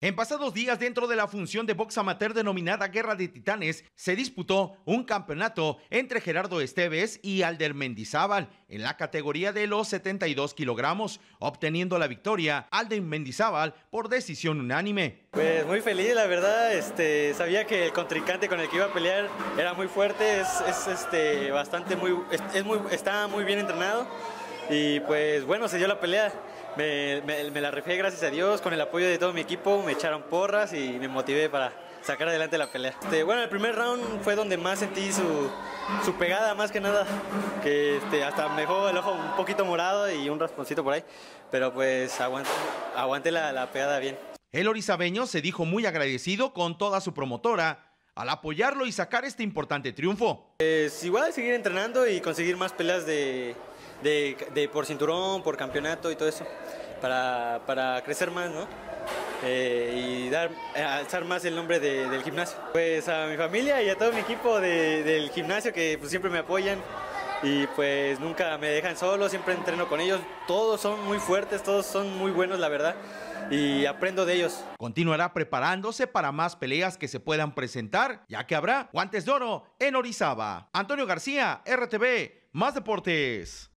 En pasados días, dentro de la función de box amateur denominada Guerra de Titanes, se disputó un campeonato entre Gerardo Esteves y Alder Mendizábal en la categoría de los 72 kilogramos, obteniendo la victoria Alder Mendizábal por decisión unánime. Pues muy feliz, la verdad, este, sabía que el contrincante con el que iba a pelear era muy fuerte, es, este, bastante muy, es, muy, está muy bien entrenado y pues bueno, se dio la pelea. Me, la refé gracias a Dios, con el apoyo de todo mi equipo, me echaron porras y me motivé para sacar adelante la pelea. Este, bueno, el primer round fue donde más sentí su, su pegada, más que nada, que este, hasta me dejó el ojo un poquito morado y un rasponcito por ahí, pero pues aguanté, aguanté la, la pegada bien. El orizabeño se dijo muy agradecido con toda su promotora al apoyarlo y sacar este importante triunfo. Pues igual seguir entrenando y conseguir más peleas de, de, por cinturón, por campeonato y todo eso, para, para crecer más, ¿no? Eh, y dar, eh, alzar más el nombre del gimnasio. Pues a mi familia y a todo mi equipo del gimnasio que pues, siempre me apoyan y pues nunca me dejan solo, siempre entreno con ellos, todos son muy fuertes, todos son muy buenos la verdad y aprendo de ellos. Continuará preparándose para más peleas que se puedan presentar, ya que habrá guantes de oro en Orizaba. Antonio García, RTV, más deportes.